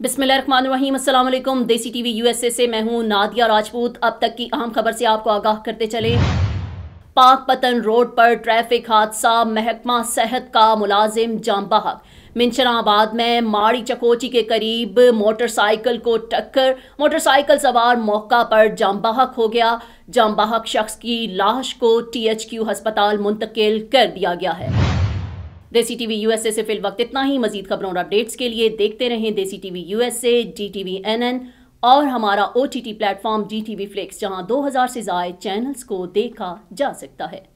बिस्मिल्लाहिर्रहमानिर्रहीम। अस्सलाम देसी टीवी यूएसए से मैं हूँ नादिया राजपूत। अब तक की अहम खबर से आपको आगाह करते चले। पाक पतन रोड पर ट्रैफ़िक हादसा, महकमा सेहत का मुलाजिम जाम बहक मिंशराबाद में माड़ी चकोची के करीब मोटरसाइकिल को टक्कर, मोटरसाइकिल सवार मौका पर जाम बहक हो गया। जाम बहक शख्स की लाश को टीएचक्यू अस्पताल मुंतकिल कर दिया गया है। देसी टीवी यूएसए से फिल वक्त इतना ही। मजीद खबरों और अपडेट्स के लिए देखते रहें Desi TV USA D TV N और हमारा O T T platform D T V flix जहाँ 2000 से ज़्यादा चैनल्स को देखा जा सकता है।